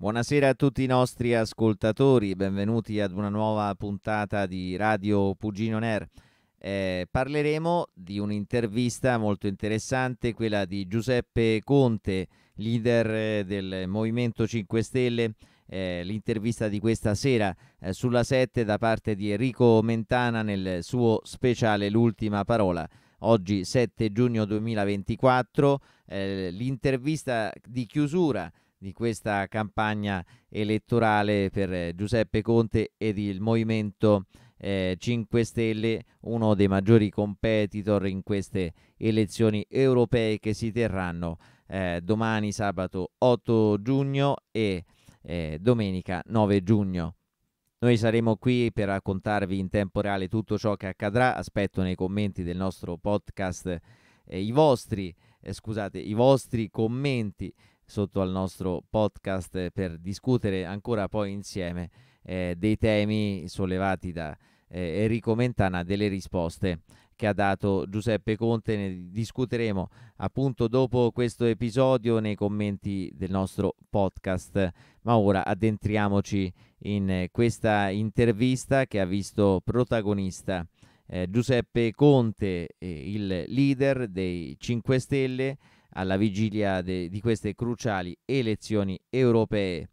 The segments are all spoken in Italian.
Buonasera a tutti i nostri ascoltatori, benvenuti ad una nuova puntata di Radio Pugino Ner. Eh, parleremo di un'intervista molto interessante, quella di Giuseppe Conte, leader eh, del Movimento 5 Stelle. Eh, l'intervista di questa sera eh, sulla 7 da parte di Enrico Mentana nel suo speciale L'ultima parola. Oggi 7 giugno 2024, eh, l'intervista di chiusura di questa campagna elettorale per Giuseppe Conte ed il Movimento eh, 5 Stelle, uno dei maggiori competitor in queste elezioni europee che si terranno eh, domani sabato 8 giugno e eh, domenica 9 giugno. Noi saremo qui per raccontarvi in tempo reale tutto ciò che accadrà. Aspetto nei commenti del nostro podcast eh, i vostri, eh, scusate, i vostri commenti sotto al nostro podcast per discutere ancora poi insieme eh, dei temi sollevati da eh, Enrico Mentana, delle risposte che ha dato Giuseppe Conte. Ne discuteremo appunto dopo questo episodio nei commenti del nostro podcast. Ma ora addentriamoci in questa intervista che ha visto protagonista eh, Giuseppe Conte, eh, il leader dei 5 Stelle alla vigilia de, di queste cruciali elezioni europee.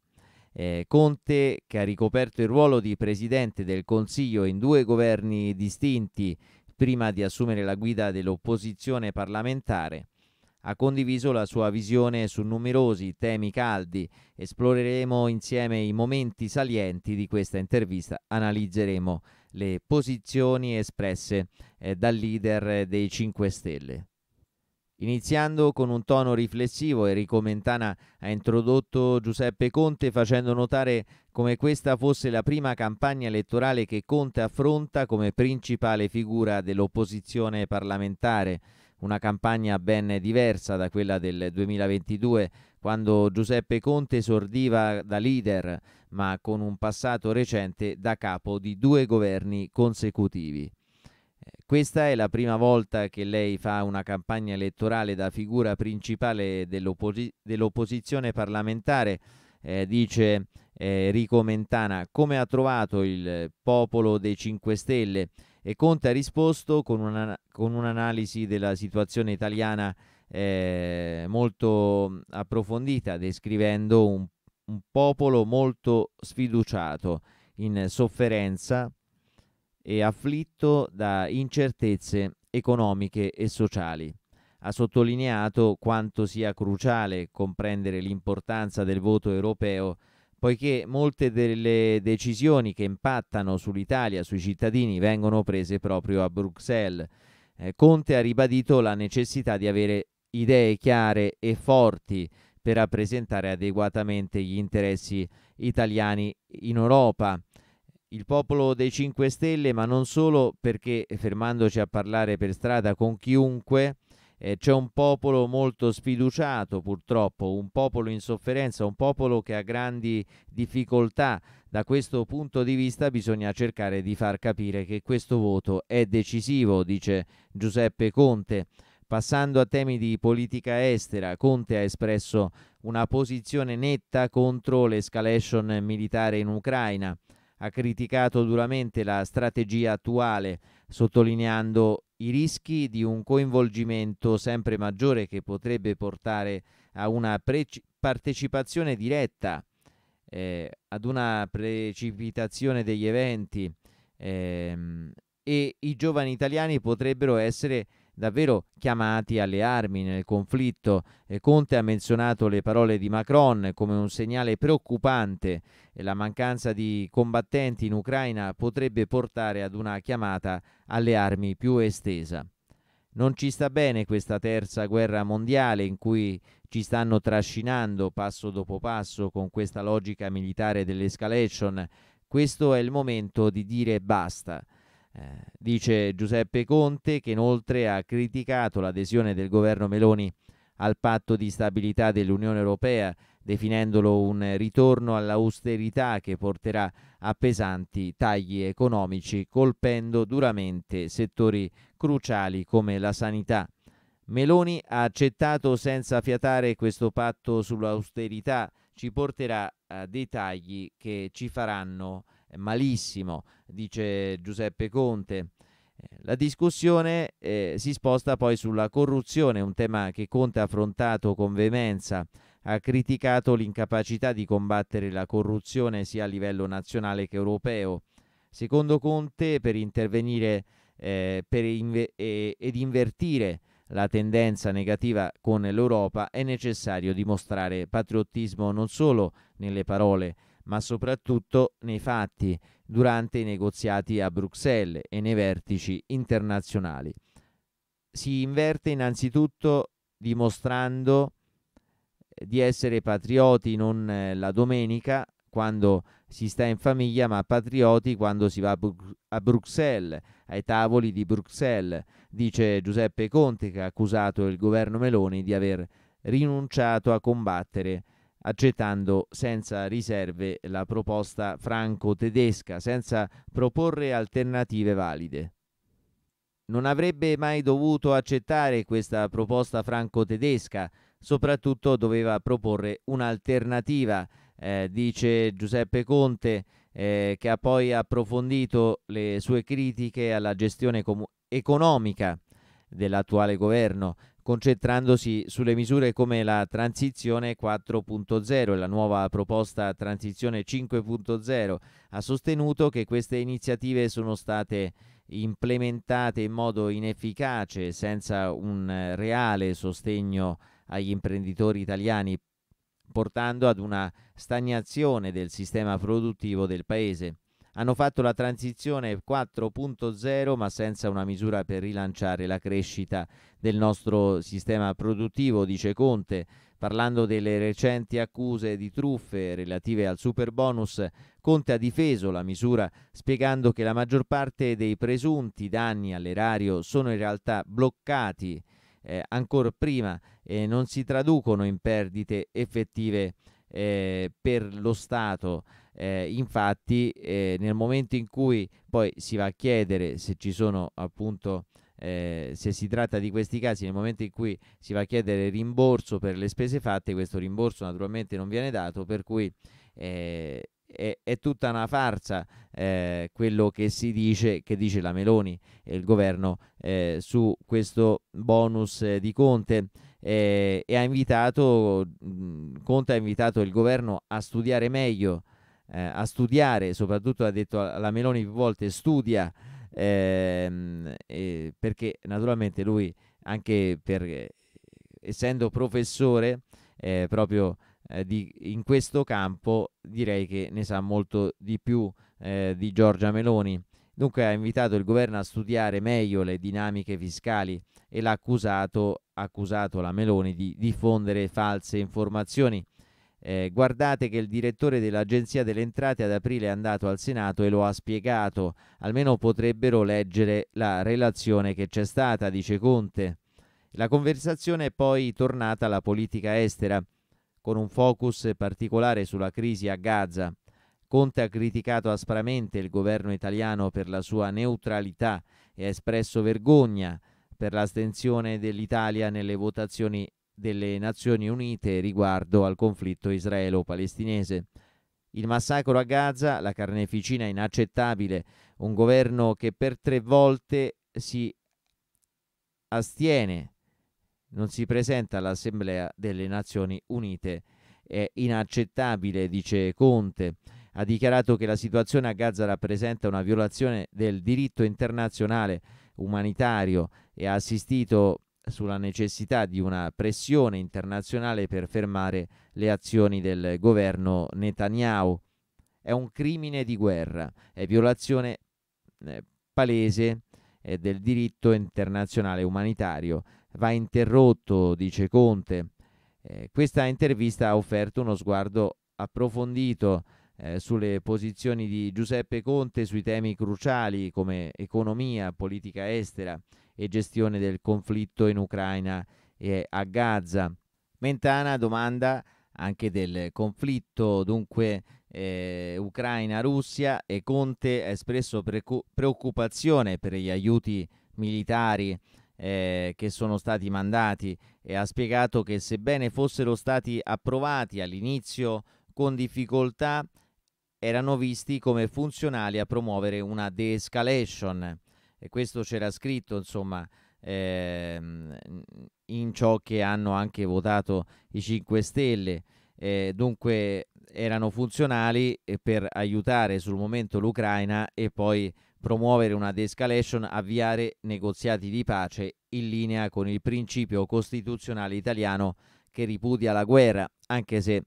Eh, Conte, che ha ricoperto il ruolo di presidente del Consiglio in due governi distinti prima di assumere la guida dell'opposizione parlamentare, ha condiviso la sua visione su numerosi temi caldi. Esploreremo insieme i momenti salienti di questa intervista, analizzeremo le posizioni espresse eh, dal leader dei 5 Stelle. Iniziando con un tono riflessivo, Enrico Mentana ha introdotto Giuseppe Conte facendo notare come questa fosse la prima campagna elettorale che Conte affronta come principale figura dell'opposizione parlamentare, una campagna ben diversa da quella del 2022, quando Giuseppe Conte esordiva da leader, ma con un passato recente da capo di due governi consecutivi. Questa è la prima volta che lei fa una campagna elettorale da figura principale dell'opposi- dell'opposizione parlamentare, eh, dice eh, Rico Mentana, come ha trovato il popolo dei 5 Stelle? E Conte ha risposto con, una, con un'analisi della situazione italiana eh, molto approfondita, descrivendo un, un popolo molto sfiduciato, in sofferenza, e afflitto da incertezze economiche e sociali. Ha sottolineato quanto sia cruciale comprendere l'importanza del voto europeo, poiché molte delle decisioni che impattano sull'Italia, sui cittadini, vengono prese proprio a Bruxelles. Eh, Conte ha ribadito la necessità di avere idee chiare e forti per rappresentare adeguatamente gli interessi italiani in Europa il popolo dei 5 Stelle, ma non solo perché fermandoci a parlare per strada con chiunque, eh, c'è un popolo molto sfiduciato purtroppo, un popolo in sofferenza, un popolo che ha grandi difficoltà. Da questo punto di vista bisogna cercare di far capire che questo voto è decisivo, dice Giuseppe Conte. Passando a temi di politica estera, Conte ha espresso una posizione netta contro l'escalation militare in Ucraina ha criticato duramente la strategia attuale, sottolineando i rischi di un coinvolgimento sempre maggiore che potrebbe portare a una pre- partecipazione diretta, eh, ad una precipitazione degli eventi ehm, e i giovani italiani potrebbero essere davvero chiamati alle armi nel conflitto. E Conte ha menzionato le parole di Macron come un segnale preoccupante e la mancanza di combattenti in Ucraina potrebbe portare ad una chiamata alle armi più estesa. Non ci sta bene questa terza guerra mondiale in cui ci stanno trascinando passo dopo passo con questa logica militare dell'escalation. Questo è il momento di dire basta. Eh, dice Giuseppe Conte che inoltre ha criticato l'adesione del governo Meloni al patto di stabilità dell'Unione Europea, definendolo un ritorno all'austerità che porterà a pesanti tagli economici, colpendo duramente settori cruciali come la sanità. Meloni ha accettato senza fiatare questo patto sull'austerità, ci porterà a dei tagli che ci faranno malissimo, dice Giuseppe Conte. La discussione eh, si sposta poi sulla corruzione, un tema che Conte ha affrontato con veemenza. Ha criticato l'incapacità di combattere la corruzione sia a livello nazionale che europeo. Secondo Conte, per intervenire eh, per inve- eh, ed invertire la tendenza negativa con l'Europa è necessario dimostrare patriottismo non solo nelle parole, ma soprattutto nei fatti durante i negoziati a Bruxelles e nei vertici internazionali. Si inverte innanzitutto dimostrando di essere patrioti non eh, la domenica quando si sta in famiglia, ma patrioti quando si va a, a Bruxelles, ai tavoli di Bruxelles, dice Giuseppe Conte che ha accusato il governo Meloni di aver rinunciato a combattere accettando senza riserve la proposta franco-tedesca, senza proporre alternative valide. Non avrebbe mai dovuto accettare questa proposta franco-tedesca, soprattutto doveva proporre un'alternativa, eh, dice Giuseppe Conte, eh, che ha poi approfondito le sue critiche alla gestione economica dell'attuale governo, concentrandosi sulle misure come la transizione 4.0 e la nuova proposta transizione 5.0. Ha sostenuto che queste iniziative sono state implementate in modo inefficace, senza un reale sostegno agli imprenditori italiani, portando ad una stagnazione del sistema produttivo del paese hanno fatto la transizione 4.0 ma senza una misura per rilanciare la crescita del nostro sistema produttivo, dice Conte. Parlando delle recenti accuse di truffe relative al super bonus, Conte ha difeso la misura spiegando che la maggior parte dei presunti danni all'erario sono in realtà bloccati eh, ancora prima e non si traducono in perdite effettive eh, per lo Stato. Eh, infatti, eh, nel momento in cui poi si va a chiedere se ci sono appunto eh, se si tratta di questi casi, nel momento in cui si va a chiedere rimborso per le spese fatte, questo rimborso naturalmente non viene dato, per cui eh, è, è, tutta una farsa eh, quello che si dice, che dice la Meloni e il governo eh, su questo bonus di Conte. e ha invitato, Conte ha invitato il governo a studiare meglio eh, a studiare, soprattutto ha detto alla Meloni più volte studia, ehm, eh, perché naturalmente lui anche per, essendo professore eh, proprio eh, di, in questo campo direi che ne sa molto di più eh, di Giorgia Meloni. Dunque ha invitato il governo a studiare meglio le dinamiche fiscali e l'ha accusato, accusato la Meloni di diffondere false informazioni eh, guardate che il direttore dell'Agenzia delle Entrate ad aprile è andato al Senato e lo ha spiegato, almeno potrebbero leggere la relazione che c'è stata, dice Conte. La conversazione è poi tornata alla politica estera, con un focus particolare sulla crisi a Gaza. Conte ha criticato aspramente il governo italiano per la sua neutralità e ha espresso vergogna per l'astensione dell'Italia nelle votazioni delle Nazioni Unite riguardo al conflitto israelo-palestinese. Il massacro a Gaza, la carneficina inaccettabile, un governo che per tre volte si astiene, non si presenta all'Assemblea delle Nazioni Unite. È inaccettabile, dice Conte. Ha dichiarato che la situazione a Gaza rappresenta una violazione del diritto internazionale umanitario e ha assistito sulla necessità di una pressione internazionale per fermare le azioni del governo Netanyahu. È un crimine di guerra, è violazione eh, palese eh, del diritto internazionale umanitario. Va interrotto, dice Conte. Eh, questa intervista ha offerto uno sguardo approfondito eh, sulle posizioni di Giuseppe Conte sui temi cruciali come economia, politica estera e gestione del conflitto in Ucraina e a Gaza. Mentana domanda anche del conflitto dunque eh, Ucraina-Russia e Conte ha espresso preoccupazione per gli aiuti militari eh, che sono stati mandati e ha spiegato che sebbene fossero stati approvati all'inizio con difficoltà, erano visti come funzionali a promuovere una de-escalation e questo c'era scritto insomma ehm, in ciò che hanno anche votato i 5 Stelle. Eh, dunque erano funzionali per aiutare sul momento l'Ucraina e poi promuovere una de-escalation, avviare negoziati di pace in linea con il principio costituzionale italiano che ripudia la guerra, anche se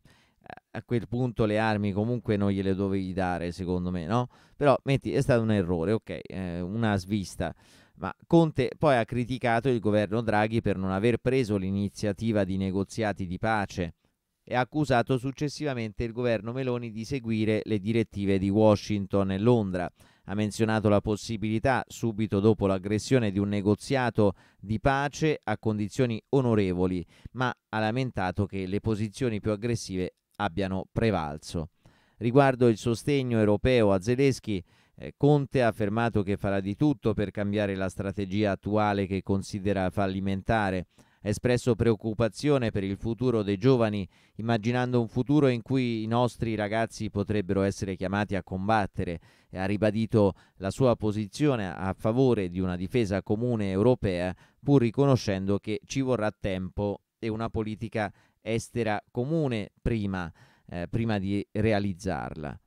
a quel punto le armi comunque non gliele dovevi dare, secondo me, no? Però metti, è stato un errore, ok, eh, una svista. Ma Conte poi ha criticato il governo Draghi per non aver preso l'iniziativa di negoziati di pace e ha accusato successivamente il governo Meloni di seguire le direttive di Washington e Londra. Ha menzionato la possibilità, subito dopo l'aggressione, di un negoziato di pace a condizioni onorevoli, ma ha lamentato che le posizioni più aggressive abbiano prevalso. Riguardo il sostegno europeo a Zelensky, eh, Conte ha affermato che farà di tutto per cambiare la strategia attuale che considera fallimentare. Ha espresso preoccupazione per il futuro dei giovani, immaginando un futuro in cui i nostri ragazzi potrebbero essere chiamati a combattere e ha ribadito la sua posizione a favore di una difesa comune europea, pur riconoscendo che ci vorrà tempo e una politica estera comune prima, eh, prima di realizzarla.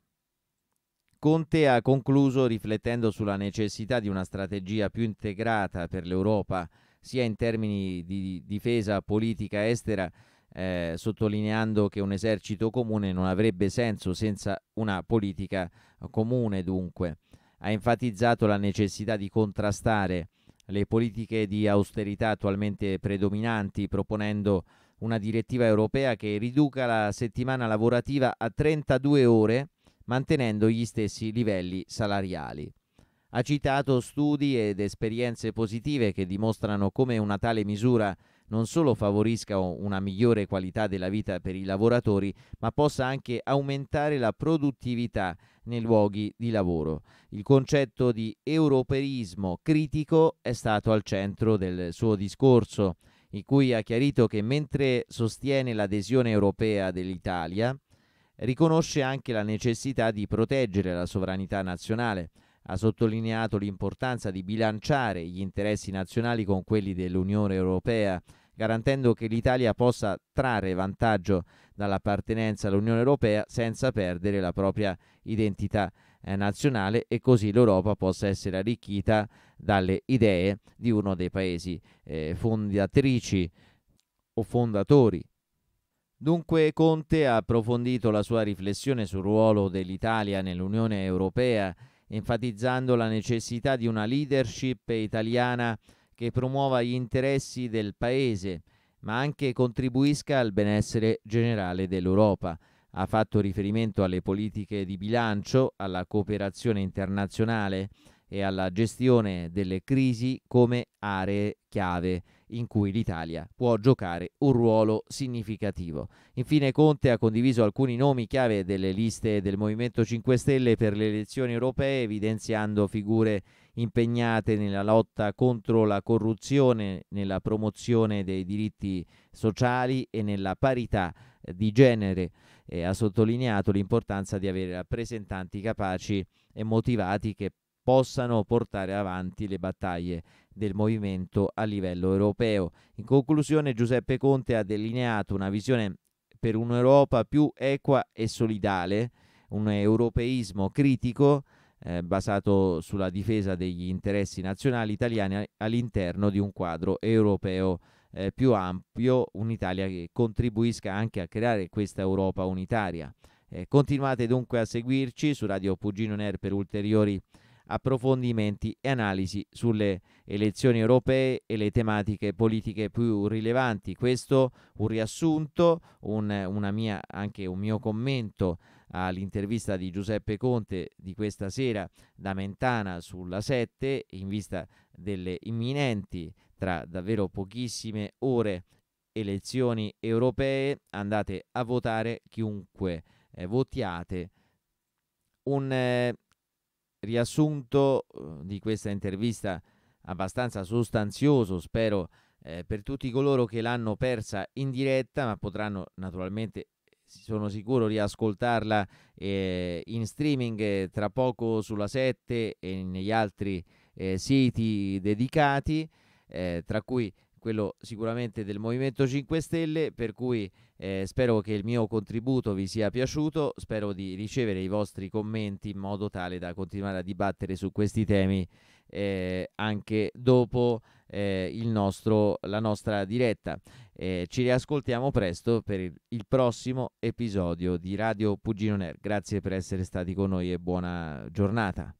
Conte ha concluso riflettendo sulla necessità di una strategia più integrata per l'Europa, sia in termini di difesa politica estera, eh, sottolineando che un esercito comune non avrebbe senso senza una politica comune dunque. Ha enfatizzato la necessità di contrastare le politiche di austerità attualmente predominanti, proponendo una direttiva europea che riduca la settimana lavorativa a 32 ore mantenendo gli stessi livelli salariali. Ha citato studi ed esperienze positive che dimostrano come una tale misura non solo favorisca una migliore qualità della vita per i lavoratori, ma possa anche aumentare la produttività nei luoghi di lavoro. Il concetto di europeismo critico è stato al centro del suo discorso in cui ha chiarito che mentre sostiene l'adesione europea dell'Italia, riconosce anche la necessità di proteggere la sovranità nazionale. Ha sottolineato l'importanza di bilanciare gli interessi nazionali con quelli dell'Unione Europea, garantendo che l'Italia possa trarre vantaggio dall'appartenenza all'Unione Europea senza perdere la propria identità eh, nazionale e così l'Europa possa essere arricchita dalle idee di uno dei paesi eh, fondatrici o fondatori. Dunque Conte ha approfondito la sua riflessione sul ruolo dell'Italia nell'Unione Europea, enfatizzando la necessità di una leadership italiana che promuova gli interessi del Paese, ma anche contribuisca al benessere generale dell'Europa. Ha fatto riferimento alle politiche di bilancio, alla cooperazione internazionale e alla gestione delle crisi come aree chiave in cui l'Italia può giocare un ruolo significativo. Infine Conte ha condiviso alcuni nomi chiave delle liste del Movimento 5 Stelle per le elezioni europee, evidenziando figure impegnate nella lotta contro la corruzione, nella promozione dei diritti sociali e nella parità di genere. E ha sottolineato l'importanza di avere rappresentanti capaci e motivati che possano portare avanti le battaglie del movimento a livello europeo. In conclusione Giuseppe Conte ha delineato una visione per un'Europa più equa e solidale, un europeismo critico eh, basato sulla difesa degli interessi nazionali italiani all'interno di un quadro europeo eh, più ampio, un'Italia che contribuisca anche a creare questa Europa unitaria. Eh, continuate dunque a seguirci su Radio Pugino Ner per ulteriori approfondimenti e analisi sulle elezioni europee e le tematiche politiche più rilevanti. Questo un riassunto, un, mia, anche un mio commento all'intervista di Giuseppe Conte di questa sera da Mentana sulla 7 in vista delle imminenti tra davvero pochissime ore elezioni europee andate a votare chiunque eh, votiate. Un eh, riassunto uh, di questa intervista abbastanza sostanzioso, spero eh, per tutti coloro che l'hanno persa in diretta, ma potranno naturalmente sono sicuro riascoltarla eh, in streaming eh, tra poco sulla 7 e negli altri eh, siti dedicati, eh, tra cui quello sicuramente del Movimento 5 Stelle, per cui eh, spero che il mio contributo vi sia piaciuto, spero di ricevere i vostri commenti in modo tale da continuare a dibattere su questi temi eh, anche dopo eh, nostro, la nostra diretta. Eh, ci riascoltiamo presto per il, prossimo episodio di Radio Pugino Nerd. Grazie per essere stati con noi e buona giornata.